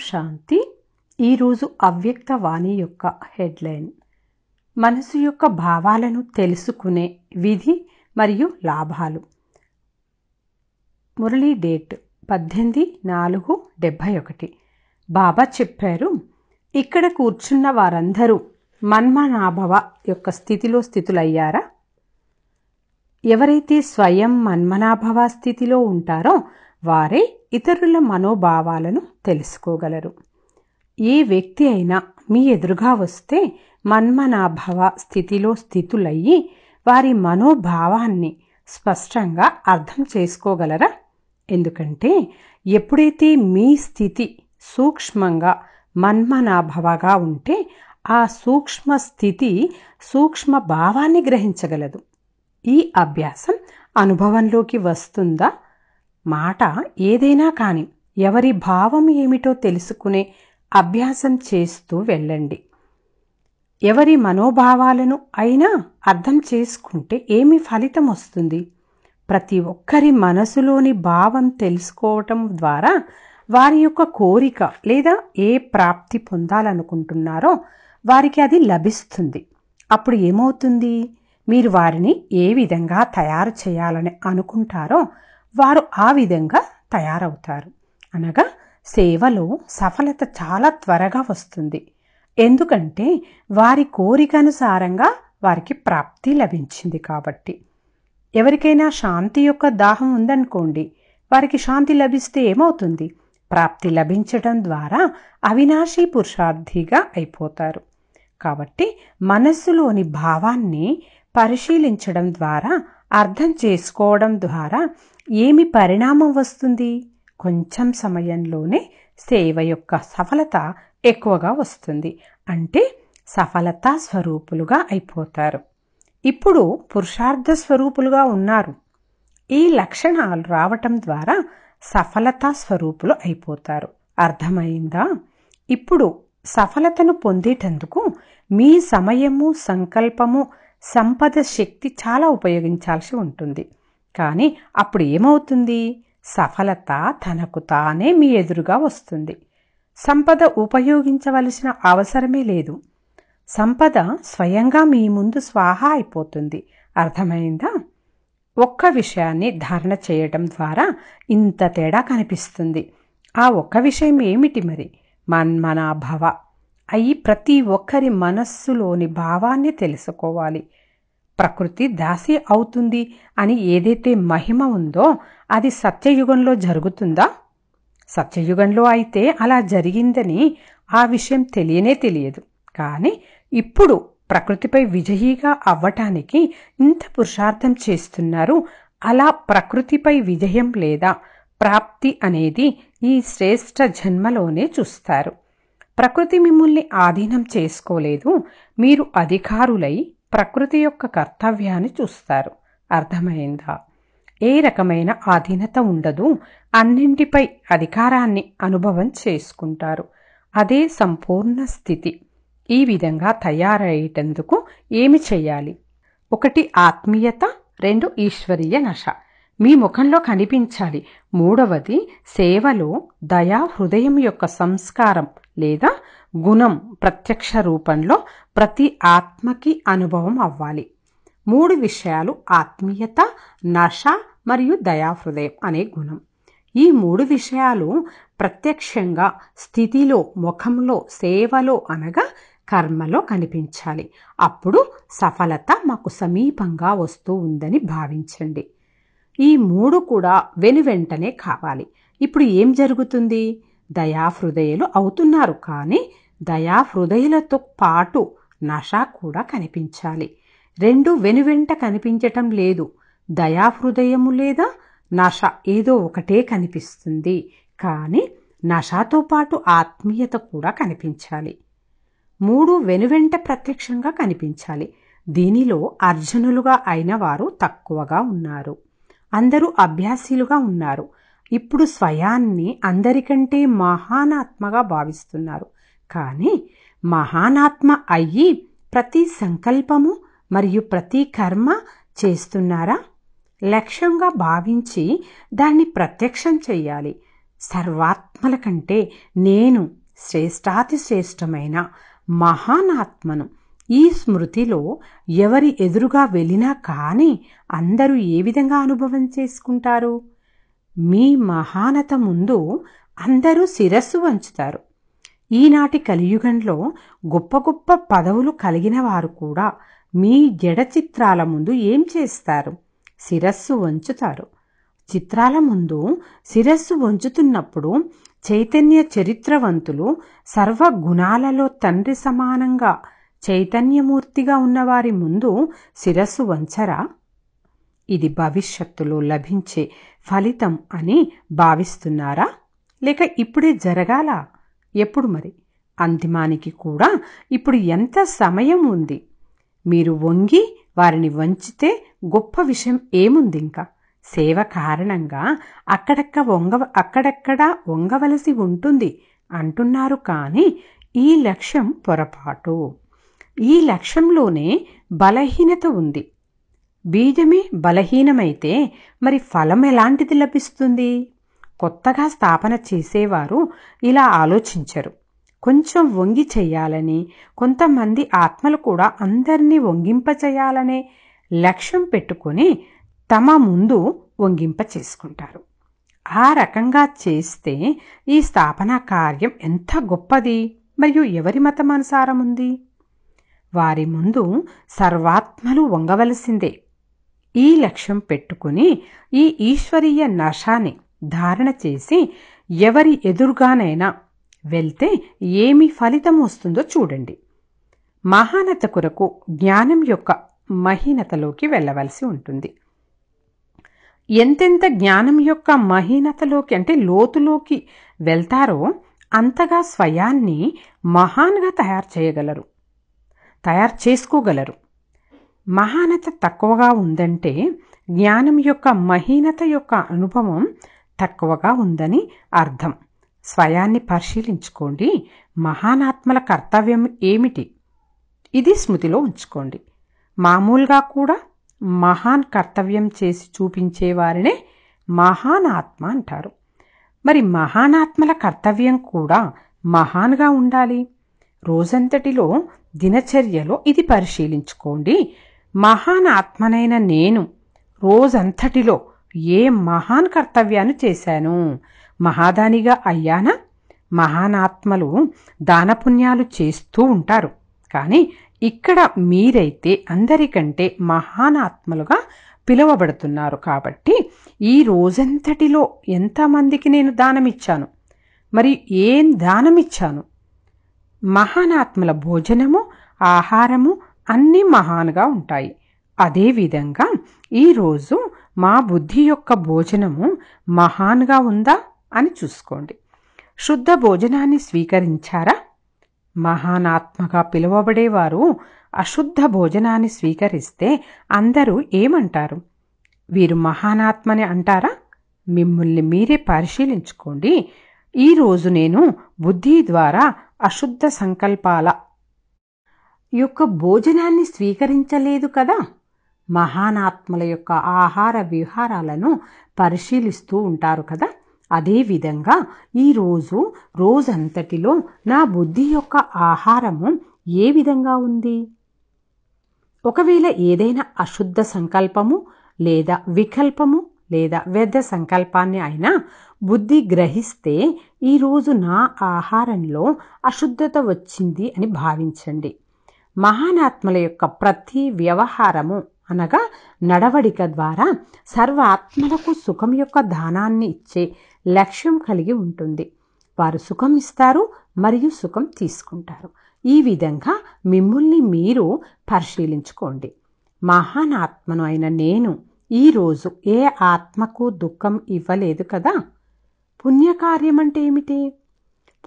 శాంతి ఈరోజు అవ్యక్త వాణి యొక్క హెడ్లైన్. మనసు యొక్క భావాలను తెలుసుకునే విధి మరియు లాభాలు. మురళీ డేట్ పద్దెనిమిది నాలుగు డెబ్భై ఒకటి. బాబా చెప్పారు ఇక్కడ కూర్చున్న వారందరూ మన్మనాభవ యొక్క స్థితిలో స్థితులయ్యారా? ఎవరైతే స్వయం మన్మనాభవ స్థితిలో ఉంటారో వారే ఇతరుల మనోభావాలను తెలుసుకోగలరు. ఏ వ్యక్తి అయినా మీ ఎదురుగా వస్తే మన్మనాభవ స్థితిలో స్థితులయ్యి వారి మనోభావాన్ని స్పష్టంగా అర్థం చేసుకోగలరా? ఎందుకంటే ఎప్పుడైతే మీ స్థితి సూక్ష్మంగా మన్మనాభవగా ఉంటే ఆ సూక్ష్మ స్థితి సూక్ష్మ భావాన్ని గ్రహించగలదు. ఈ అభ్యాసం అనుభవంలోకి వస్తుందా? మాట ఏదైనా కాని ఎవరి భావం ఏమిటో తెలుసుకునే అభ్యాసం చేస్తూ వెళ్ళండి. ఎవరి మనోభావాలను అయినా అర్థం చేసుకుంటే ఏమి ఫలితం వస్తుంది? ప్రతి ఒక్కరి మనసులోని భావం తెలుసుకోవటం ద్వారా వారి యొక్క కోరిక లేదా ఏ ప్రాప్తి పొందాలనుకుంటున్నారో వారికి అది లభిస్తుంది. అప్పుడు ఏమవుతుంది? మీరు వారిని ఏ విధంగా తయారు చేయాలని అనుకుంటారో వారు ఆ విధంగా తయారవుతారు. అనగా సేవలో సఫలత చాలా త్వరగా వస్తుంది. ఎందుకంటే వారి కోరికనుసారంగా వారికి ప్రాప్తి లభించింది కాబట్టి. ఎవరికైనా శాంతి యొక్క దాహం ఉందనుకోండి వారికి శాంతి లభిస్తే ఏమవుతుంది? ప్రాప్తి లభించడం ద్వారా అవినాశీ పురుషార్థిగా అయిపోతారు. కాబట్టి మనస్సులోని భావాన్ని పరిశీలించడం ద్వారా అర్థం చేసుకోవడం ద్వారా ఏమి పరిణామం వస్తుంది? కొంచెం సమయంలోనే సేవ యొక్క సఫలత ఎక్కువగా వస్తుంది. అంటే సఫలతా స్వరూపులుగా అయిపోతారు. ఇప్పుడు పురుషార్థ స్వరూపులుగా ఉన్నారు. ఈ లక్షణాలు రావటం ద్వారా సఫలతా స్వరూపులు అయిపోతారు. అర్థమైందా? ఇప్పుడు సఫలతను పొందేటందుకు మీ సమయము సంకల్పము సంపద శక్తి చాలా ఉపయోగించాల్సి ఉంటుంది. కానీ అప్పుడు ఏమవుతుంది? సఫలత తనకు తానే మీ ఎదురుగా వస్తుంది. సంపద ఉపయోగించవలసిన అవసరమే లేదు. సంపద స్వయంగా మీ ముందు స్వాహా అయిపోతుంది. అర్థమైందా? ఒక్క విషయాన్ని ధారణ చేయడం ద్వారా ఇంత తేడా కనిపిస్తుంది. ఆ ఒక్క విషయం ఏమిటి మరి? మన్మనాభవ. అయి ప్రతి ఒక్కరి మనస్సులోని భావాన్ని తెలుసుకోవాలి. ప్రకృతి దాసి అవుతుంది అని ఏదైతే మహిమ ఉందో అది సత్యయుగంలో జరుగుతుందా? సత్యయుగంలో అయితే అలా జరిగిందని ఆ విషయం తెలియనే తెలియదు. కానీ ఇప్పుడు ప్రకృతిపై విజయీగా అవ్వటానికి ఇంత పురుషార్థం చేస్తున్నారు. అలా ప్రకృతిపై విజయం లేదా ప్రాప్తి అనేది ఈ శ్రేష్ఠ జన్మలోనే చూస్తారు. ప్రకృతి మిమ్మల్ని ఆధీనం చేసుకోలేదు. మీరు అధికారులై ప్రకృతి యొక్క కర్తవ్యాన్ని చూస్తారు. అర్థమైందా? ఏ రకమైన ఆధీనత ఉండదు. అన్నింటిపై అధికారాన్ని అనుభవం చేసుకుంటారు. అదే సంపూర్ణ స్థితి. ఈ విధంగా తయారయ్యేటందుకు ఏమి చేయాలి? ఒకటి ఆత్మీయత రెండు ఈశ్వరీయ నశ. మీ ముఖంలో కనిపించాలి. మూడవది సేవలో దయా హృదయం యొక్క సంస్కారం లేదా గుణం ప్రత్యక్ష రూపంలో ప్రతి ఆత్మకి అనుభవం అవ్వాలి. మూడు విషయాలు ఆత్మీయత నశ మరియు దయాహృదయం అనే గుణం. ఈ మూడు విషయాలు ప్రత్యక్షంగా స్థితిలో ముఖంలో సేవలో అనగా కర్మలో కనిపించాలి. అప్పుడు సఫలత మాకు సమీపంగా వస్తూ ఉందని భావించండి. ఈ మూడు కూడా వెనువెంటనే కావాలి. ఇప్పుడు ఏం జరుగుతుంది? దయాహృదయులు అవుతున్నారు కానీ దయాహృదయులతో పాటు నష కూడా కనిపించాలి. రెండు వెనువెంట కనిపించటం లేదు. దయాహృదయము లేదా నష ఏదో ఒకటే కనిపిస్తుంది. కానీ నషాతో పాటు ఆత్మీయత కూడా కనిపించాలి. మూడు వెనువెంట ప్రత్యక్షంగా కనిపించాలి. దీనిలో అర్జునులుగా అయిన వారు తక్కువగా ఉన్నారు. అందరూ అభ్యాసీలుగా ఉన్నారు. ఇప్పుడు స్వయాన్ని అందరికంటే మహానాత్మగా భావిస్తున్నారు. కానీ మహానాత్మ అయ్యి ప్రతి సంకల్పము మరియు ప్రతి కర్మ చేస్తున్నారా? లక్ష్యంగా భావించి దాన్ని ప్రత్యక్షం చెయ్యాలి. సర్వాత్మల కంటే నేను శ్రేష్టాతి శ్రేష్టమైన మహానాత్మను ఈ స్మృతిలో ఎవరి ఎదురుగా వెళ్ళినా కానీ అందరూ ఏ విధంగా అనుభవం చేసుకుంటారు? మీ మహానత ముందు అందరూ శిరస్సు వంచుతారు. ఈనాటి కలియుగంలో గొప్ప గొప్ప పదవులు కలిగిన వారు కూడా మీ జడ చిత్రాల ముందు ఏం చేస్తారు? శిరస్సు వంచుతారు. చిత్రాల ముందు శిరస్సు వంచుతున్నప్పుడు చైతన్య చరిత్రవంతులు సర్వ గుణాలలో తండ్రి సమానంగా చైతన్యమూర్తిగా ఉన్నవారి ముందు శిరస్సు వంచరా? ఇది భవిష్యత్తులో లభించే ఫలితం అని భావిస్తున్నారా? లేక ఇప్పుడే జరగాల? ఎప్పుడు మరి? అంతిమానికి కూడా ఇప్పుడు ఎంత సమయం ఉంది? మీరు వంగి వారిని వంచితే గొప్ప విషయం ఏముంది ఇంకా? సేవ కారణంగా అక్కడక్క వంగ అక్కడక్కడ వంగవలసి ఉంటుంది అంటున్నారు కానీ ఈ లక్ష్యం పొరపాటు. ఈ లక్ష్యంలోనే బలహీనత ఉంది. బీజమే బలహీనమైతే మరి ఫలం ఎలాంటిది లభిస్తుంది? కొత్తగా స్థాపన చేసేవారు ఇలా ఆలోచించరు. కొంచెం వంగి చెయ్యాలని కొంతమంది ఆత్మలు కూడా అందరినీ వంగింప చేయాలనే లక్ష్యం పెట్టుకొని తమ ముందు వంగింప చేసుకుంటారు. ఆ రకంగా చేస్తే ఈ స్థాపన కార్యం ఎంత గొప్పది? మరియు ఎవరి మతమనుసారం ఉంది? వారి ముందు సర్వాత్మలు వంగవలసిందే. ఈ లక్ష్యం పెట్టుకుని ఈ ఈశ్వరీయ నశాన్ని ధారణ చేసి ఎవరి ఎదురుగానైనా వెళ్తే ఏమి ఫలితం వస్తుందో చూడండి. మహానత కొరకు జ్ఞానం యొక్క మహీనతలోకి వెళ్ళవలసి ఉంటుంది. ఎంతెంత జ్ఞానం యొక్క మహీనతలోకి అంటే లోతులోకి వెళ్తారో అంతగా స్వయాన్ని మహాన్గా తయారు చేయగలరు తయారు చేసుకోగలరు. మహానత తక్కువగా ఉందంటే జ్ఞానం యొక్క మహీనత యొక్క అనుభవం తక్కువగా ఉందని అర్థం. స్వయాన్ని పరిశీలించుకోండి. మహానాత్మల కర్తవ్యం ఏమిటి? ఇది స్మృతిలో ఉంచుకోండి. మామూలుగా కూడా మహాన్ కర్తవ్యం చేసి చూపించేవారినే మహానాత్మ అంటారు. మరి మహానాత్మల కర్తవ్యం కూడా మహాన్గా ఉండాలి? రోజంతటిలో దినచర్యలో ఇది పరిశీలించుకోండి. మహాన్ ఆత్మనైన నేను రోజంతటిలో ఏ మహాన్ కర్తవ్యాన్ని చేశాను? మహాదానిగా అయ్యానా? మహానాత్మలు దానపుణ్యాలు చేస్తూ ఉంటారు. కానీ ఇక్కడ మీరైతే అందరికంటే మహానాత్మలుగా పిలువబడుతున్నారు కాబట్టి ఈ రోజంతటిలో ఎంతమందికి నేను దానమిచ్చాను? మరి ఏం దానమిచ్చాను? మహానాత్మల భోజనము ఆహారము అన్నీ మహాన్గా ఉంటాయి. అదేవిధంగా ఈరోజు మా బుద్ధి యొక్క భోజనము మహాన్గా ఉందా అని చూసుకోండి. శుద్ధ భోజనాన్ని స్వీకరించారా? మహానాత్మగా పిలువబడేవారు అశుద్ధ భోజనాన్ని స్వీకరిస్తే అందరూ ఏమంటారు? వీరు మహానాత్మని అంటారా? మిమ్మల్ని మీరే పరిశీలించుకోండి. ఈరోజు నేను బుద్ధి ద్వారా అశుద్ధ సంకల్పాల యొక్క భోజనాన్ని స్వీకరించలేదు కదా? మహానాత్మల యొక్క ఆహార విహారాలను పరిశీలిస్తూ ఉంటారు కదా? అదేవిధంగా ఈరోజు రోజంతటిలో నా బుద్ధి యొక్క ఆహారము ఏ విధంగా ఉంది? ఒకవేళ ఏదైనా అశుద్ధ సంకల్పము లేదా వికల్పము లేదా వ్యర్థ సంకల్పాన్ని అయినా బుద్ధి గ్రహిస్తే ఈరోజు నా ఆహారంలో అశుద్ధత వచ్చింది అని భావించండి. మహానాత్మల యొక్క ప్రతి వ్యవహారము అనగా నడవడిక ద్వారా సర్వ ఆత్మలకు సుఖం యొక్క దానాన్ని ఇచ్చే లక్ష్యం కలిగి ఉంటుంది. వారు సుఖం ఇస్తారు మరియు సుఖం తీసుకుంటారు. ఈ విధంగా మిమ్మల్ని మీరు పరిశీలించుకోండి. మహానాత్మను అయిన నేను ఈరోజు ఏ ఆత్మకు దుఃఖం ఇవ్వలేదు కదా? పుణ్యకార్యం అంటే ఏమిటి?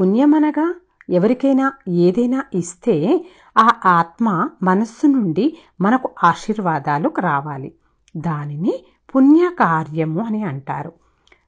పుణ్యమనగా ఎవరికైనా ఏదైనా ఇస్తే ఆ ఆత్మ మనస్సు నుండి మనకు ఆశీర్వాదాలు రావాలి. దానిని పుణ్యకార్యము అని అంటారు.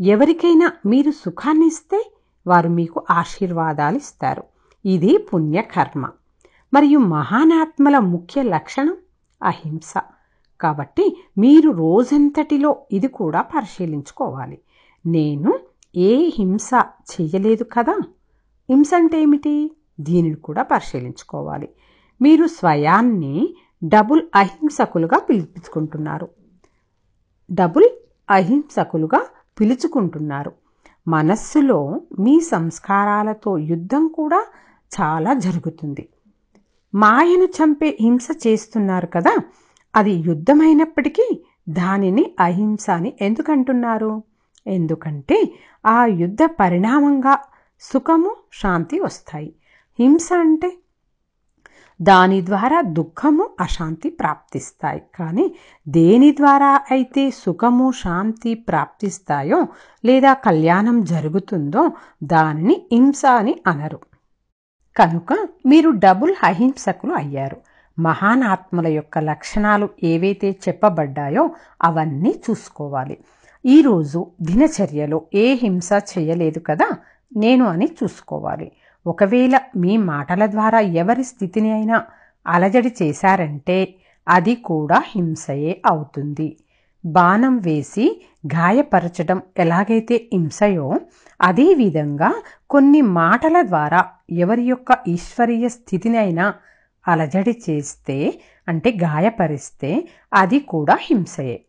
ఎవరికైనా మీరు సుఖాన్ని ఇస్తే వారు మీకు ఆశీర్వాదాలు ఇస్తారు. ఇది పుణ్యకర్మ. మరియు మహానాత్మల ముఖ్య లక్షణం అహింస. కాబట్టి మీరు రోజంతటిలో ఇది కూడా పరిశీలించుకోవాలి. నేను ఏ హింస చేయలేదు కదా? హింస అంటే ఏమిటి? దీనిని కూడా పరిశీలించుకోవాలి. మీరు స్వయాన్ని డబుల్ అహింసకులుగా పిలుచుకుంటున్నారు. డబుల్ అహింసకులుగా పిలుచుకుంటున్నారు. మనస్సులో మీ సంస్కారాలతో యుద్ధం కూడా చాలా జరుగుతుంది. మాయను చంపే హింస చేస్తున్నారు కదా అది యుద్ధమైనప్పటికీ దానిని అహింస అని ఎందుకంటున్నారు? ఎందుకంటే ఆ యుద్ధ పరిణామంగా సుఖము శాంతి వస్తాయి. హింస అంటే దాని ద్వారా దుఃఖము అశాంతి ప్రాప్తిస్తాయి. కానీ దేని ద్వారా అయితే సుఖము శాంతి ప్రాప్తిస్తాయో లేదా కళ్యాణం జరుగుతుందో దానిని హింస అని అనరు. కనుక మీరు డబుల్ అహింసకులు అయ్యారు. మహాన్ ఆత్మల యొక్క లక్షణాలు ఏవైతే చెప్పబడ్డాయో అవన్నీ చూసుకోవాలి. ఈరోజు దినచర్యలో ఏ హింస చేయలేదు కదా? నేను అని చూసుకోవాలి. ఒకవేళ మీ మాటల ద్వారా ఎవరి స్థితిని అయినా అలజడి చేశారంటే అది కూడా హింసయే అవుతుంది. బాణం వేసి గాయపరచడం ఎలాగైతే హింసయో అదేవిధంగా కొన్ని మాటల ద్వారా ఎవరి యొక్క ఈశ్వరీయ స్థితిని అయినా అలజడి చేస్తే అంటే గాయపరిస్తే అది కూడా హింసయే.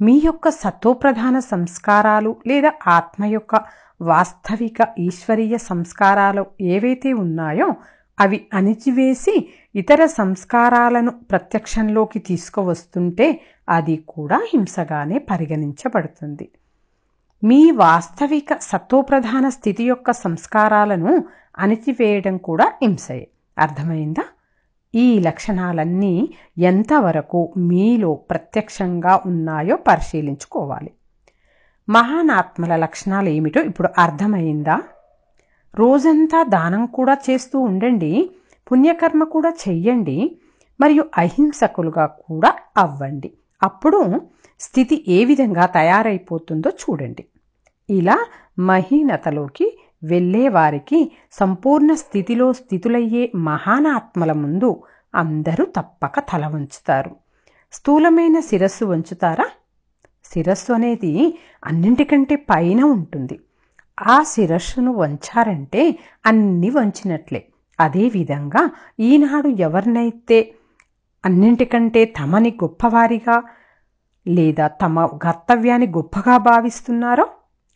మీ యొక్క సత్వప్రధాన సంస్కారాలు లేదా ఆత్మ యొక్క వాస్తవిక ఈశ్వరీయ సంస్కారాలు ఏవైతే ఉన్నాయో అవి అణిచివేసి ఇతర సంస్కారాలను ప్రత్యక్షంలోకి తీసుకువస్తుంటే అది కూడా హింసగానే పరిగణించబడుతుంది. మీ వాస్తవిక సత్వప్రధాన స్థితి యొక్క సంస్కారాలను అణిచివేయడం కూడా హింసయే. అర్థమైందా? ఈ లక్షణాలన్నీ ఎంతవరకు మీలో ప్రత్యక్షంగా ఉన్నాయో పరిశీలించుకోవాలి. మహానాత్మల లక్షణాలు ఏమిటో ఇప్పుడు అర్థమైందా? రోజంతా దానం కూడా చేస్తూ ఉండండి పుణ్యకర్మ కూడా చెయ్యండి మరియు అహింసకులుగా కూడా అవ్వండి. అప్పుడు స్థితి ఏ విధంగా తయారైపోతుందో చూడండి. ఇలా మహీనతలోకి వెళ్ళేవారికి సంపూర్ణ స్థితిలో స్థితులయ్యే మహానాత్మల ముందు అందరూ తప్పక తల వంచుతారు. స్థూలమైన శిరస్సు వంచుతారా? శిరస్సు అనేది అన్నింటికంటే పైన ఉంటుంది. ఆ శిరస్సును వంచారంటే అన్ని వంచినట్లే. అదేవిధంగా ఈనాడు ఎవరినైతే అన్నింటికంటే తమని గొప్పవారిగా లేదా తమ కర్తవ్యాన్ని గొప్పగా భావిస్తున్నారో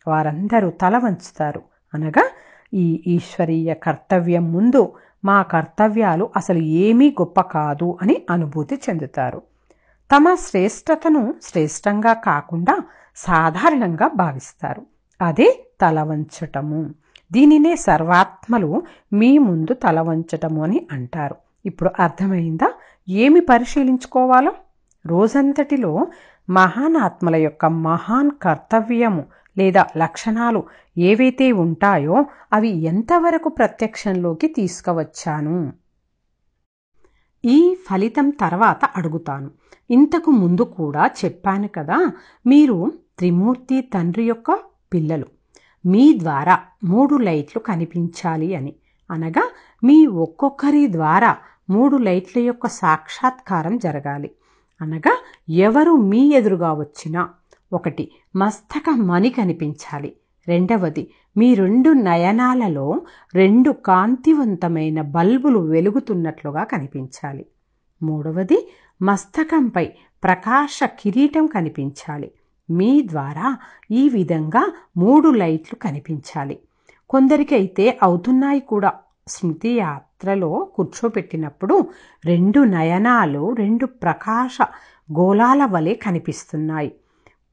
వారందరూ తల వంచుతారు. అనగా ఈ ఈశ్వరీయ కర్తవ్యం ముందు మా కర్తవ్యాలు అసలు ఏమీ గొప్ప కాదు అని అనుభూతి చెందుతారు. తమ శ్రేష్టతను శ్రేష్టంగా కాకుండా సాధారణంగా భావిస్తారు. అదే తల వంచటము దీనినే సర్వాత్మలు మీ ముందు తల వంచటము అని అంటారు. ఇప్పుడు అర్థమైందా? ఏమి పరిశీలించుకోవాలో? రోజంతటిలో మహానాత్మల యొక్క మహాన్ కర్తవ్యము లేదా లక్షణాలు ఏవైతే ఉంటాయో అవి ఎంతవరకు ప్రత్యక్షంలోకి తీసుకువచ్చాను? ఈ ఫలితం తర్వాత అడుగుతాను. ఇంతకు ముందు కూడా చెప్పాను కదా మీరు త్రిమూర్తి తండ్రి యొక్క పిల్లలు. మీ ద్వారా మూడు లైట్లు కనిపించాలి అని. అనగా మీ ఒక్కొక్కరి ద్వారా మూడు లైట్ల యొక్క సాక్షాత్కారం జరగాలి. అనగా ఎవరు మీ ఎదురుగా వచ్చినా ఒకటి మస్తక మణి కనిపించాలి. రెండవది మీ రెండు నయనాలలో రెండు కాంతివంతమైన బల్బులు వెలుగుతున్నట్లుగా కనిపించాలి. మూడవది మస్తకంపై ప్రకాశ కిరీటం కనిపించాలి. మీ ద్వారా ఈ విధంగా మూడు లైట్లు కనిపించాలి. కొందరికైతే అవుతున్నాయి కూడా. స్మృతి యాత్రలో కూర్చోపెట్టినప్పుడు రెండు నయనాలు రెండు ప్రకాశ గోళాల వలె కనిపిస్తున్నాయి.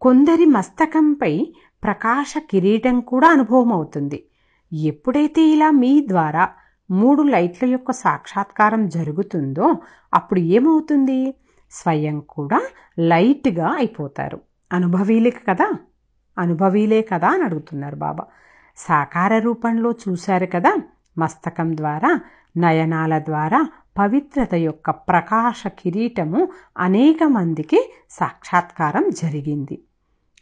కొందరి మస్తకంపై ప్రకాశ కిరీటం కూడా అనుభవం అవుతుంది ఎప్పుడైతే ఇలా మీ ద్వారా మూడు లైట్ల యొక్క సాక్షాత్కారం జరుగుతుందో అప్పుడు ఏమవుతుంది? స్వయం కూడా లైట్గా అయిపోతారు. అనుభవీలే కదా? అనుభవీలే కదా అని అడుగుతున్నారు బాబా. సాకార రూపంలో చూశారు కదా? మస్తకం ద్వారా నయనాల ద్వారా పవిత్రత యొక్క ప్రకాశ కిరీటము అనేక మందికి సాక్షాత్కారం జరిగింది.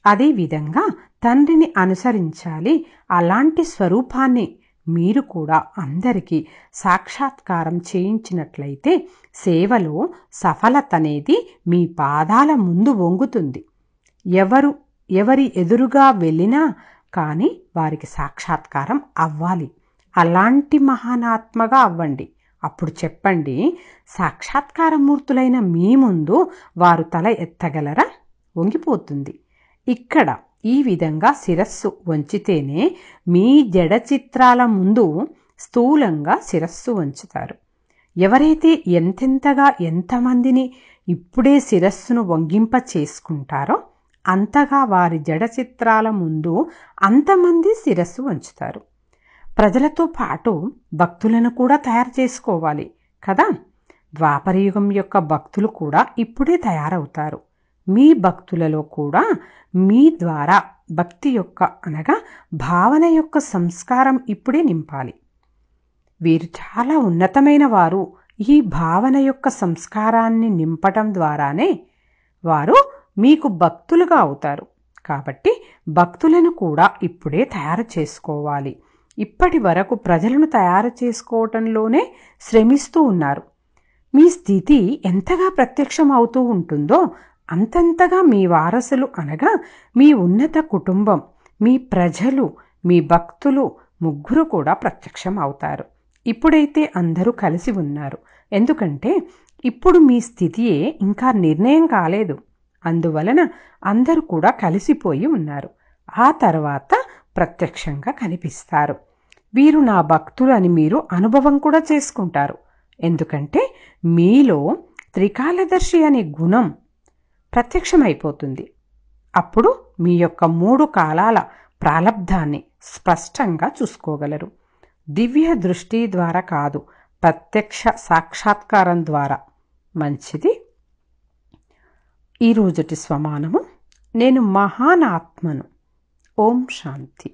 అదేవిధంగా తండ్రిని అనుసరించాలి అలాంటి స్వరూపాన్ని మీరు కూడా అందరికీ సాక్షాత్కారం చేయించినట్లయితే సేవలో సఫలత అనేది మీ పాదాల ముందు వంగుతుంది. ఎవరు ఎవరి ఎదురుగా వెళ్ళినా కానీ వారికి సాక్షాత్కారం అవ్వాలి. అలాంటి మహానాత్మగా అవ్వండి. అప్పుడు చెప్పండి సాక్షాత్కారమూర్తులైన మీ ముందు వారు తల ఎత్తగలరా? వంగిపోతుంది. ఇక్కడ ఈ విధంగా శిరస్సు వంచితేనే మీ జడ చిత్రాల ముందు స్థూలంగా శిరస్సు వంచుతారు. ఎవరైతే ఎంతెంతగా ఎంతమందిని ఇప్పుడే శిరస్సును వంగింప చేసుకుంటారో అంతగా వారి జడ చిత్రాల ముందు అంతమంది శిరస్సు వంచుతారు. ప్రజలతో పాటు భక్తులను కూడా తయారు చేసుకోవాలి కదా? ద్వాపరయుగం యొక్క భక్తులు కూడా ఇప్పుడే తయారవుతారు. మీ భక్తులలో కూడా మీ ద్వారా భక్తి యొక్క అనగా భావన యొక్క సంస్కారం ఇప్పుడే నింపాలి. వీరు చాలా ఉన్నతమైన వారు. ఈ భావన యొక్క సంస్కారాన్ని నింపటం ద్వారానే వారు మీకు భక్తులుగా అవుతారు. కాబట్టి భక్తులను కూడా ఇప్పుడే తయారు చేసుకోవాలి. ఇప్పటి వరకు ప్రజలను తయారు చేసుకోవటంలోనే శ్రమిస్తూ ఉన్నారు. మీ స్థితి ఎంతగా ప్రత్యక్షం అవుతూ ఉంటుందో అంతంతగా మీ వారసులు అనగా మీ ఉన్నత కుటుంబం మీ ప్రజలు మీ భక్తులు ముగ్గురు కూడా ప్రత్యక్షం అవుతారు. ఇప్పుడైతే అందరూ కలిసి ఉన్నారు. ఎందుకంటే ఇప్పుడు మీ స్థితియే ఇంకా నిర్ణయం కాలేదు. అందువలన అందరూ కూడా కలిసిపోయి ఉన్నారు. ఆ తర్వాత ప్రత్యక్షంగా కనిపిస్తారు. వీరు నా భక్తులు అని మీరు అనుభవం కూడా చేసుకుంటారు. ఎందుకంటే మీలో త్రికాలదర్శి అనే గుణం ప్రత్యక్షమైపోతుంది. అప్పుడు మీ యొక్క మూడు కాలాల ప్రాలబ్ధాన్ని స్పష్టంగా చూసుకోగలరు. దివ్య దృష్టి ద్వారా కాదు ప్రత్యక్ష సాక్షాత్కారం ద్వారా. మంచిది. ఈ రోజుటి స్వమానము నేను మహానాత్మను. ఓం శాంతి